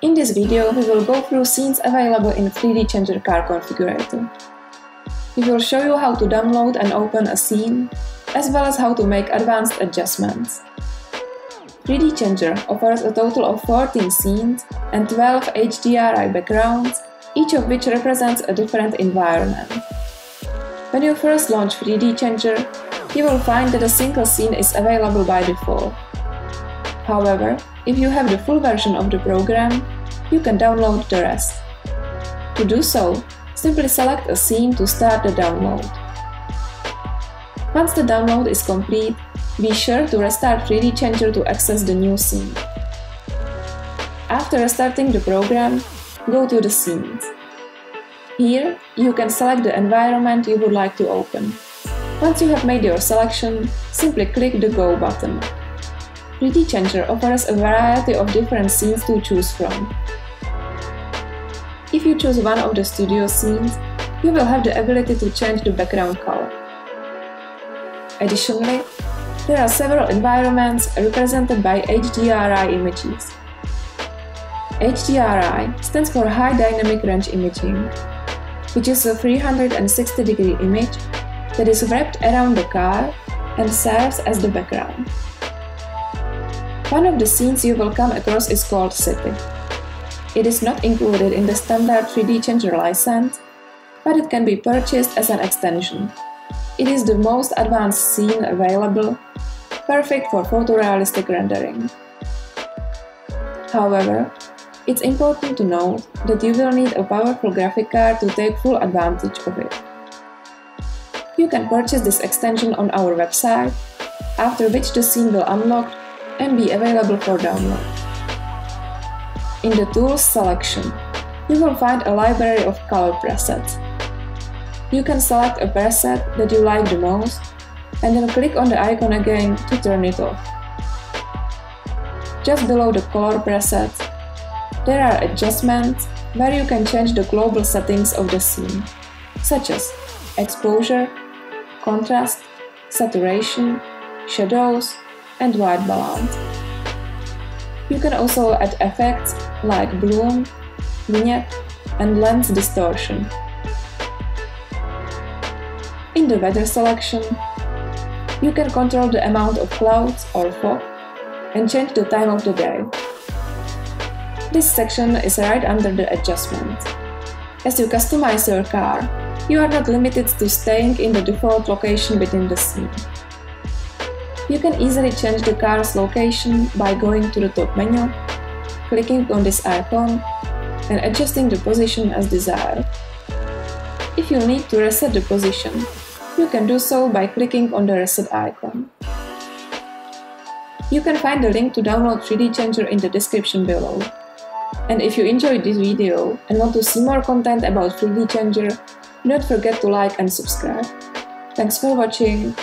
In this video, we will go through scenes available in 3D Changer Car Configurator. We will show you how to download and open a scene, as well as how to make advanced adjustments. 3D Changer offers a total of 14 scenes and 12 HDRI backgrounds, each of which represents a different environment. When you first launch 3D Changer, you will find that a single scene is available by default. However, if you have the full version of the program, you can download the rest. To do so, simply select a scene to start the download. Once the download is complete, be sure to restart 3D Changer to access the new scene. After restarting the program, go to the scenes. Here, you can select the environment you would like to open. Once you have made your selection, simply click the Go button. 3D Changer offers a variety of different scenes to choose from. If you choose one of the studio scenes, you will have the ability to change the background color. Additionally, there are several environments represented by HDRI images. HDRI stands for High Dynamic Range Imaging, which is a 360 degree image that is wrapped around the car and serves as the background. One of the scenes you will come across is called City. It is not included in the standard 3D Changer license, but it can be purchased as an extension. It is the most advanced scene available, perfect for photorealistic rendering. However, it's important to note that you will need a powerful graphic card to take full advantage of it. You can purchase this extension on our website, after which the scene will unlock and be available for download. In the Tools selection, you will find a library of color presets. You can select a preset that you like the most and then click on the icon again to turn it off. Just below the color preset, there are adjustments where you can change the global settings of the scene, such as exposure, contrast, saturation, shadows, and white balance. You can also add effects like bloom, vignette, and lens distortion. In the weather selection, you can control the amount of clouds or fog and change the time of the day. This section is right under the adjustment. As you customize your car, you are not limited to staying in the default location within the scene. You can easily change the car's location by going to the top menu, clicking on this icon, and adjusting the position as desired. If you need to reset the position, you can do so by clicking on the reset icon. You can find the link to download 3D Changer in the description below. And if you enjoyed this video and want to see more content about 3D Changer, don't forget to like and subscribe. Thanks for watching